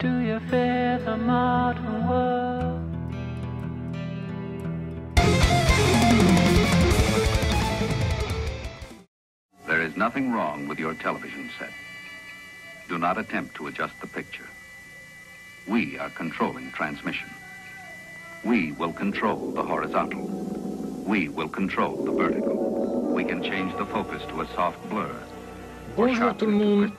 do you fear the modern world? There is nothing wrong with your television set. Do not attempt to adjust the picture. We are controlling transmission. We will control the horizontal. We will control the vertical. We can change the focus to a soft blur. Bonjour tout le monde.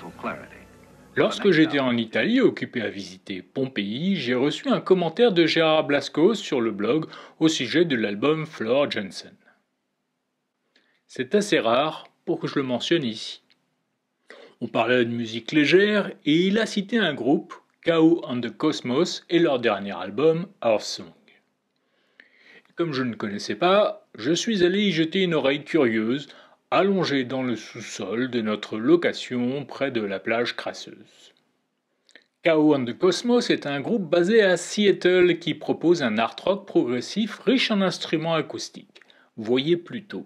Lorsque j'étais en Italie, occupé à visiter Pompéi, j'ai reçu un commentaire de Gérard Blasco sur le blog au sujet de l'album Floor Jensen. C'est assez rare pour que je le mentionne ici. On parlait de musique légère et il a cité un groupe, Chaos and the Cosmos, et leur dernier album, Our Song. Comme je ne connaissais pas, je suis allé y jeter une oreille curieuse, allongé dans le sous-sol de notre location près de la plage crasseuse. Chaos and the Cosmos est un groupe basé à Seattle qui propose un art rock progressif riche en instruments acoustiques. Voyez plutôt.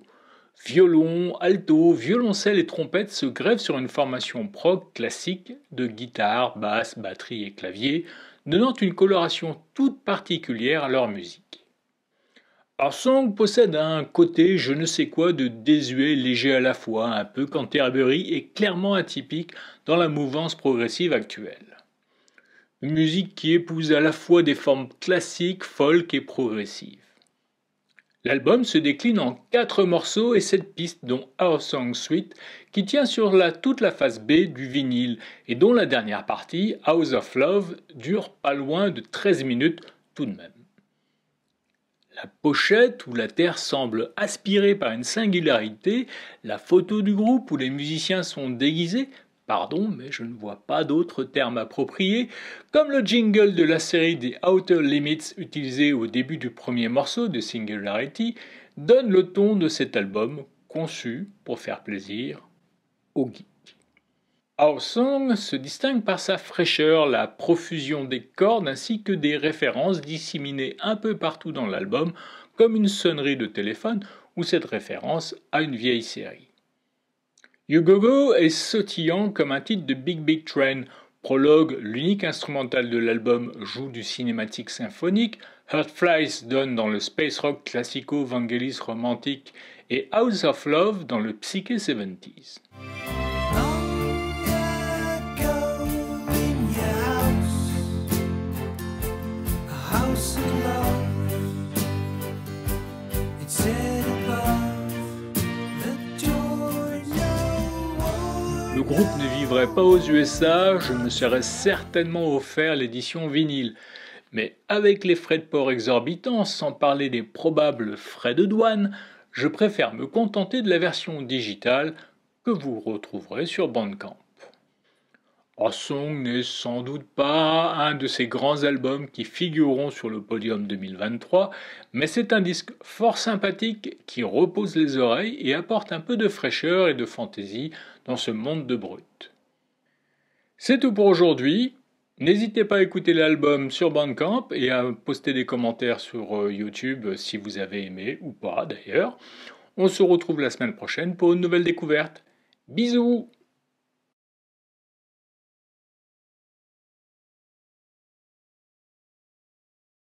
Violon, alto, violoncelle et trompette se grèvent sur une formation prog classique de guitare, basse, batterie et clavier, donnant une coloration toute particulière à leur musique. Our Song possède un côté je ne sais quoi de désuet et léger à la fois, un peu Canterbury et clairement atypique dans la mouvance progressive actuelle. Musique qui épouse à la fois des formes classiques, folk et progressives. L'album se décline en quatre morceaux et sept pistes dont Our Song Suite qui tient sur la, toute la face B du vinyle et dont la dernière partie, House of Love, dure pas loin de 13 minutes tout de même. La pochette où la Terre semble aspirée par une singularité, la photo du groupe où les musiciens sont déguisés, pardon, mais je ne vois pas d'autre terme approprié, comme le jingle de la série des Outer Limits utilisé au début du premier morceau de Singularity, donne le ton de cet album conçu pour faire plaisir aux geeks. Our Song se distingue par sa fraîcheur, la profusion des cordes ainsi que des références disséminées un peu partout dans l'album, comme une sonnerie de téléphone ou cette référence à une vieille série. You Go Go est sautillant comme un titre de Big Big Train. Prologue, l'unique instrumental de l'album, joue du cinématique symphonique. Hurt Flies donne dans le space rock classico-vangelis romantique et House of Love dans le psyché 70s. Groupe ne vivrait pas aux USA, je me serais certainement offert l'édition vinyle. Mais avec les frais de port exorbitants, sans parler des probables frais de douane, je préfère me contenter de la version digitale que vous retrouverez sur Bandcamp. A Song n'est sans doute pas un de ces grands albums qui figureront sur le podium 2023, mais c'est un disque fort sympathique qui repose les oreilles et apporte un peu de fraîcheur et de fantaisie dans ce monde de brut. C'est tout pour aujourd'hui. N'hésitez pas à écouter l'album sur Bandcamp et à poster des commentaires sur euh, YouTube si vous avez aimé ou pas d'ailleurs. On se retrouve la semaine prochaine pour une nouvelle découverte. Bisous